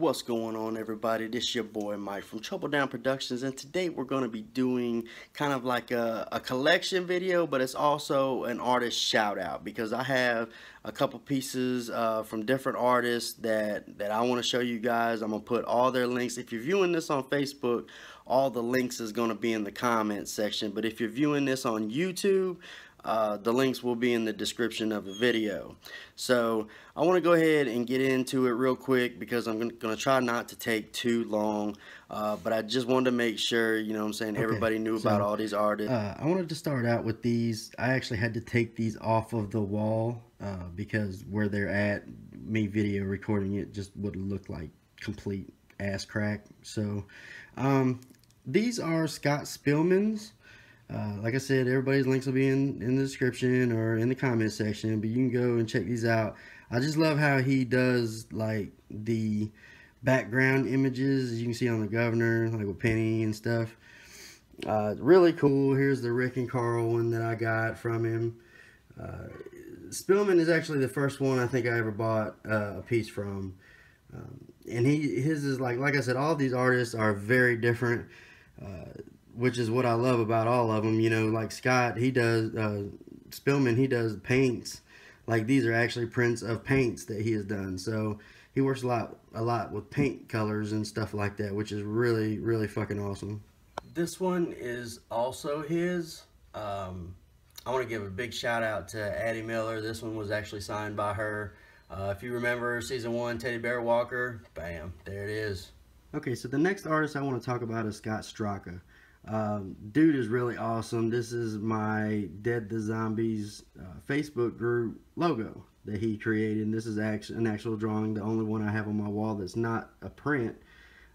What's going on everybody? This is your boy Mike from Trouble Down Productions and today we're going to be doing kind of like a, a, collection video but it's also an artist shout out because I have a couple pieces uh, from different artists that, that I want to show you guys. I'm going to put all their links. If you're viewing this on Facebook, all the links is going to be in the comment section but if you're viewing this on YouTube, uh, the links will be in the description of the video. So I want to go ahead and get into it real quick because I'm going to try not to take too long. Uh, but I just wanted to make sure, you know what I'm saying, okay. everybody knew so, about all these artists. Uh, I wanted to start out with these. I actually had to take these off of the wall uh, because where they're at, me video recording it just would look like complete ass crack. So um, these are Scott Spillman's. Uh, like I said, everybody's links will be in, in the description or in the comment section, but you can go and check these out. I just love how he does like the background images, as you can see on the governor, like with Penny and stuff. Uh, really cool. Here's the Rick and Carl one that I got from him. Uh, Spillman is actually the first one I think I ever bought uh, a piece from. Um, and he his is like like I said, all these artists are very different. Uh, which is what I love about all of them. You know, like Scott, he does, uh, Spillman, he does paints. Like these are actually prints of paints that he has done. So he works a lot, a lot with paint colors and stuff like that, which is really, really fucking awesome. This one is also his. Um, I want to give a big shout out to Addy Miller. This one was actually signed by her. Uh, if you remember season one, Teddy Bear Walker, bam, there it is. Okay, so the next artist I want to talk about is Scott Straka. Um, dude is really awesome. This is my Dead the Zombies uh, Facebook group logo that he created. And this is actually an actual drawing, the only one I have on my wall that's not a print.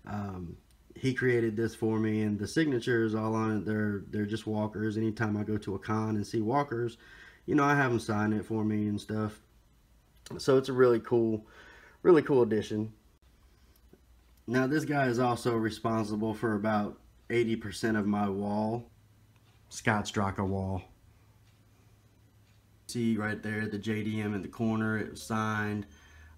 Um, he created this for me, and the signatures all on it. They're they're just walkers. Anytime I go to a con and see walkers, you know, I have them sign it for me and stuff. So it's a really cool, really cool addition. Now this guy is also responsible for about 80% of my wall. Scott Straka wall. See right there the JDM in the corner, it was signed.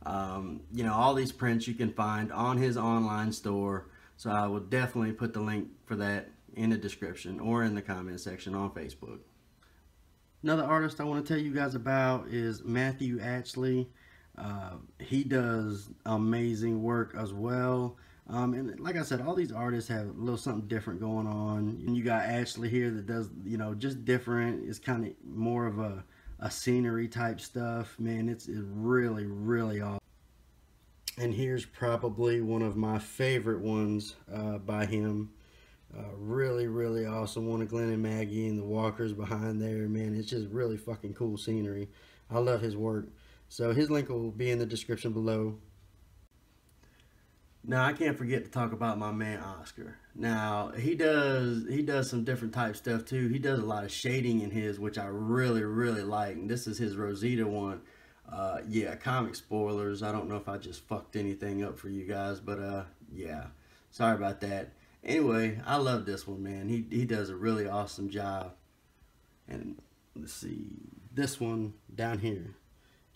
Um, you know, all these prints you can find on his online store. So I will definitely put the link for that in the description or in the comment section on Facebook. Another artist I want to tell you guys about is Matthew Atchley. Uh, he does amazing work as well. Um, and like I said, all these artists have a little something different going on. And you got Atchley here that does, you know, just different. It's kind of more of a, a scenery type stuff. Man, it's, it's really, really awesome. And here's probably one of my favorite ones uh, by him. Uh, really, really awesome. One of Glenn and Maggie and the walkers behind there. Man, it's just really fucking cool scenery. I love his work. So his link will be in the description below. Now I can't forget to talk about my man Oscar. Now he does he does some different type stuff too. He does a lot of shading in his, which I really really like. And this is his Rosita one. Uh, yeah, comic spoilers. I don't know if I just fucked anything up for you guys, but uh, yeah, sorry about that. Anyway, I love this one, man. He he does a really awesome job. And let's see, this one down here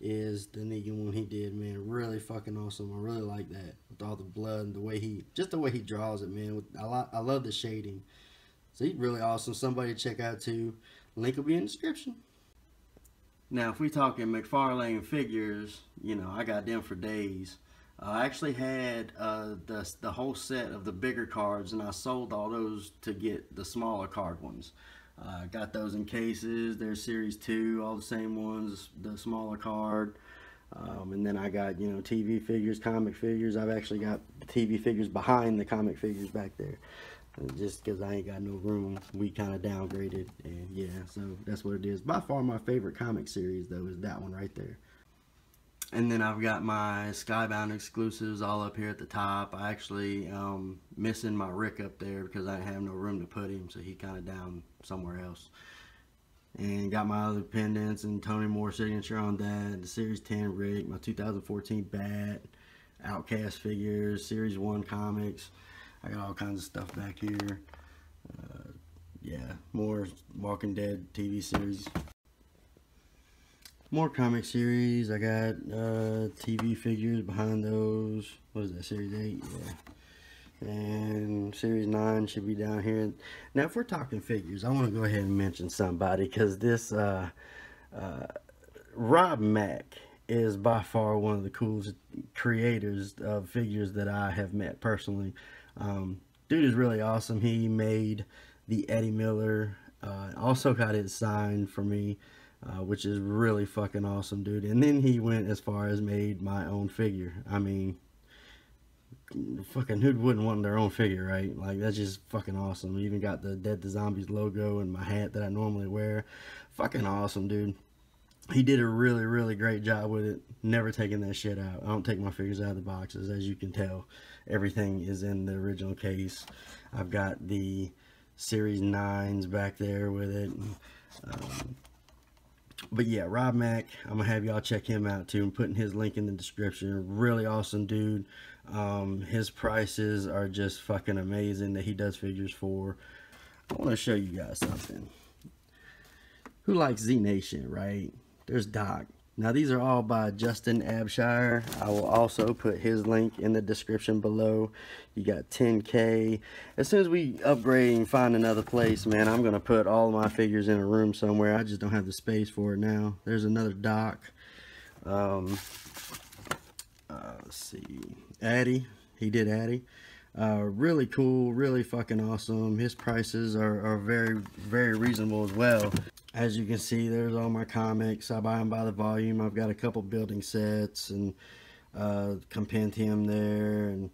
is the Negan one he did, man. Really fucking awesome. I really like that with all the blood and the way he, just the way he draws it, man. I, like, I love the shading. So he's really awesome. Somebody to check out too. Link will be in the description. Now, if we're talking McFarlane figures, you know, I got them for days. Uh, I actually had uh, the, the whole set of the bigger cards, and I sold all those to get the smaller card ones. Uh, got those in cases. They're Series 2, all the same ones, the smaller card. Um, and then I got, you know, TV figures, comic figures. I've actually got TV figures behind the comic figures back there. And just because I ain't got no room, we kind of downgraded. And yeah, so that's what it is. By far my favorite comic series, though, is that one right there. And then I've got my Skybound exclusives all up here at the top. I actually um, missing my Rick up there because I have no room to put him, so he kind of down somewhere else. And got my other pendants and Tony Moore signature on that. The Series 10 Rick, my 2014 Bat, Outcast figures, Series 1 comics. I got all kinds of stuff back here. Uh, yeah, more Walking Dead TV series. more comic series. I got uh, TV figures behind those. What is that, Series 8? Yeah. And Series 9 should be down here. Now, if we're talking figures, I want to go ahead and mention somebody because this uh, uh, Rob Mack is by far one of the coolest creators of figures that I have met personally. Um, dude is really awesome. He made the Addy Miller. Uh, also got it signed for me uh, which is really fucking awesome, dude. And then he went as far as made my own figure. I mean, fucking who wouldn't want their own figure, right? Like that's just fucking awesome. even got the Dead to Zombies logo and my hat that I normally wear. Fucking awesome, dude. He did a really, really great job with it. Never taking that shit out. I don't take my figures out of the boxes, as you can tell. Everything is in the original case. I've got the Series 9s back there with it. Um, but yeah, Rob Mack, I'm gonna have y'all check him out too. I'm putting his link in the description. Really awesome dude. Um, his prices are just fucking amazing that he does figures for. I want to show you guys something. Who likes Z Nation, right? There's Doc. Now these are all by Justin Abshire. I will also put his link in the description below. You got 10K. As soon as we upgrade and find another place, man, I'm going to put all my figures in a room somewhere. I just don't have the space for it now. There's another Doc. Um, uh, let's see. Addy. He did Addy. Uh, really cool, really fucking awesome. His prices are, are very, very reasonable as well. As you can see, there's all my comics. I buy them by the volume. I've got a couple building sets and uh, compendium there. And,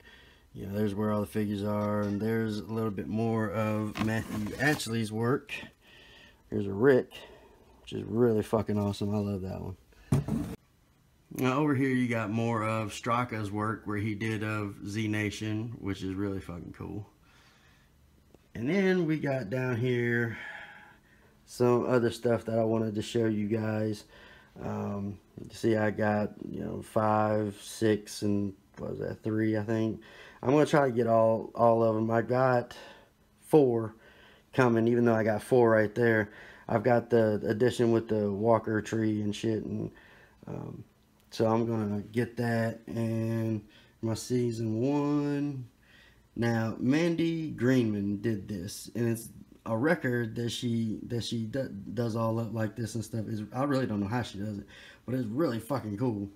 you know, there's where all the figures are. And there's a little bit more of Matthew Atchley's work. Here's a Rick, which is really fucking awesome. I love that one. Now over here you got more of Straka's work where he did of Z Nation, which is really fucking cool. And then we got down here some other stuff that I wanted to show you guys. Um, see, I got, you know, five, six, and what was that, three, I think. I'm going to try to get all, all of them. I got four coming, even though I got four right there. I've got the addition with the walker tree and shit, and um, so I'm going to get that, and my season one. Now, Mandy Greenman did this, and it's a record that she that she do, does all up like this and stuff is I really don't know how she does it, but it's really fucking cool.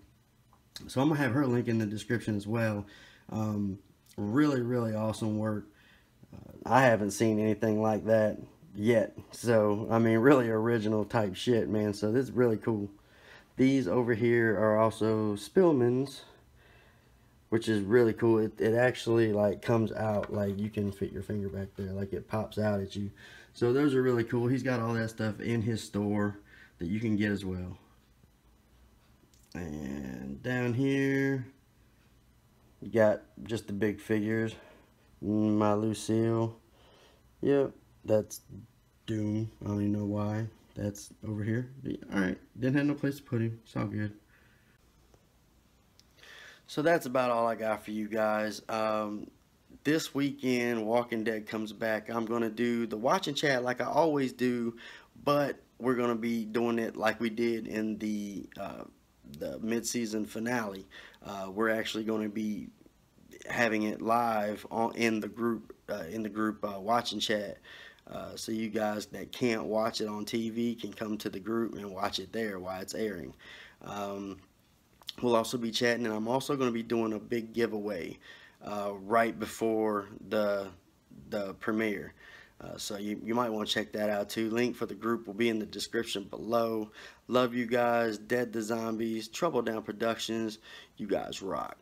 So I'm gonna have her link in the description as well. Um, really, really awesome work. Uh, I haven't seen anything like that yet. So I mean, really original type shit, man. So this is really cool. These over here are also Spillmans which is really cool. It, it actually like comes out like you can fit your finger back there, like it pops out at you. So those are really cool. He's got all that stuff in his store that you can get as well. And down here, you got just the big figures. My Lucille. Yep, that's Doom. I don't even know why. That's over here. Alright, didn't have no place to put him. It's all good. So that's about all I got for you guys. Um, this weekend, Walking Dead comes back. I'm going to do the watch and chat like I always do, but we're going to be doing it like we did in the uh, the mid-season finale. Uh, we're actually going to be having it live on in the group uh, in the group uh, watch and chat. Uh, so you guys that can't watch it on TV can come to the group and watch it there while it's airing. Um, We'll also be chatting, and I'm also going to be doing a big giveaway uh, right before the the premiere. Uh, so you, you might want to check that out too. Link for the group will be in the description below. Love you guys. Dead the Zombies. Trouble Down Productions. You guys rock.